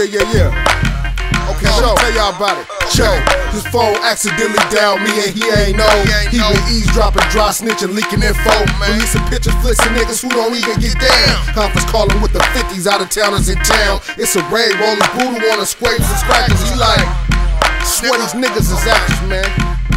Yeah, yeah, yeah. Okay, so tell y'all about it. It. His phone accidentally down me and he ain't know. He been eavesdropping, dry snitching, leaking info. Releasing pictures, flicks of niggas who don't even get down. Conference calling with the 50s out of towners in town. It's a raid, rollers, voodoo on the scrapes and scratches. He like, swear these niggas is actors, man.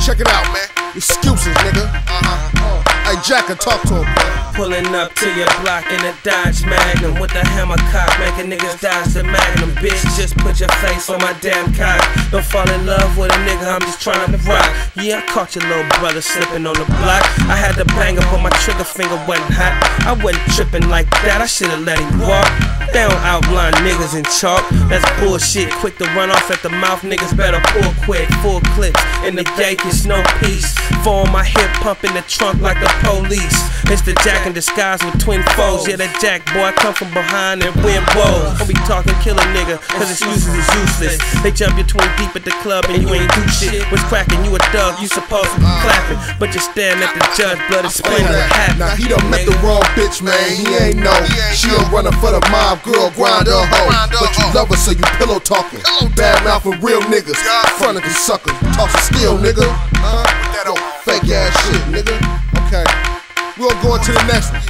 Check it out, man. Excuses, nigga. Uh-huh. Hey, Jack, I talk to him. Pulling up to your block in a Dodge Magnum with a hammer cock, making niggas dodge the Magnum. Bitch, just put your face on my damn cock. Don't fall in love with a nigga, I'm just trying to rock. Yeah, I caught your little brother slipping on the block. I had to bang up on my trigger finger wasn't hot. I wasn't tripping like that, I should've let him walk. They don't outline niggas in chalk. That's bullshit. Quick to run off at the mouth, niggas better pull quick. Full clips in the Yankees, no peace. Fall on my hip, pump in the trunk like the police. It's the Jack in disguise with twin foes. Yeah, that Jack boy come from behind and win blows. Don't be talking kill a nigga, cause excuses is useless. They jump your twin deep at the club and you ain't do shit. What's cracking? You a thug, you supposed to be uh. clapping. But you're staring at the judge, blood is spilling. What happened? Now he done met the wrong bitch, man. He ain't know. She a runner for the mob, girl, grind her hoe. But you love her, so you pillow talking. Bad mouth with real niggas. Front of the suckers. Tossing steel, nigga. Huh? Fake ass shit, nigga. Okay. We'll go to the next one,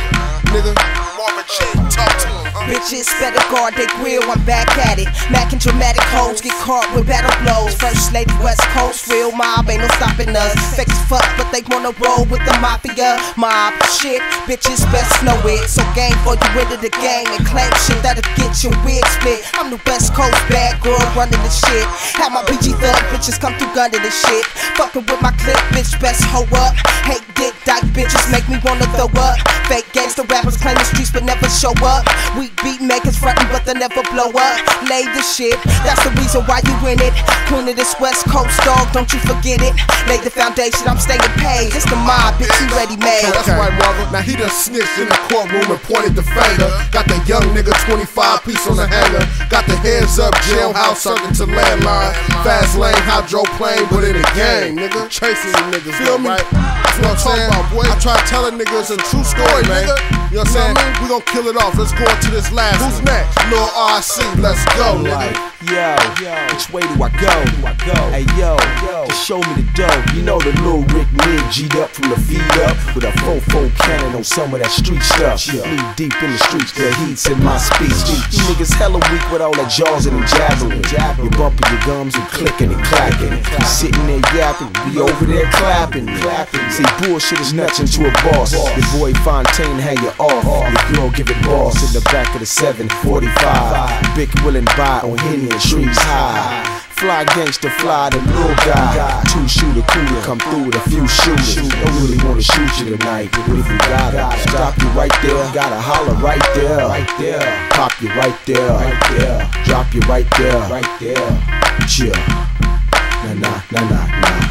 nigga. Marvin Chain, talk to him. Bitches better guard they grill, I'm back at it. Mac and dramatic hoes get caught with battle blows. First lady West Coast, real mob, ain't no stopping us. Fake as fuck, but they wanna roll with the mafia. Mob shit, bitches best know it. So gang for you into the gang and claim shit that'll get your wig split. I'm the West Coast bad girl running the shit. Have my BG thug bitches come through gunning the shit. Fucking with my clip, bitch, best hoe up. Hate dick dyke bitches make me wanna throw up. Fake gangster rappers claim the streets but never show up. We beat makers frontin' but they never blow up. Lay the shit, that's the reason why you in it. Queen of this West Coast dog, don't you forget it. Lay the foundation, I'm staying paid. It's the mob, bitch, he ready made. Okay, that's right, Marvin. Now he done snitched in the courtroom and pointed the finger. Got the young nigga 25 piece on the hanger. Got the hands up, jailhouse circuit to landline. Fast lane, hydroplane, but in the gang, nigga. Chasing you niggas, feel me? That's what I'm saying. About, boy. I try to tell a nigga it's a true story, man. You know what I'm saying? We gonna kill it off. Let's go on to last. Who's next? Lil Ric, let's go, Like, nigga. yo, which way do I go? Do I go? Hey yo, yo, just show me the dough. You know the little Ric Mid G'd up from the feet up with a 4-4 cannon on some of that street stuff. Yeah. Knee deep in the streets, the heat's in my speech. You niggas hella weak with all that jaws and jabbering. You bumping your gums and clicking and clacking. You sitting there yapping, we over there clapping. clapping. See, bullshit is nuts into a boss. Your boy Fontaine hang you off. Your girl give it boss in the back of the 745. Big willin' buy on Henny and trees high. Fly gangster, fly the little guy. Two shooter, cooler, come through with a few shooters. Don't really wanna shoot you tonight, but if you gotta, stop you right there. Gotta holler right there, right there. Pop you right there, right there. Drop you right there, right there. Chill. Nah, nah. Nah, nah, nah,